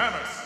Samus.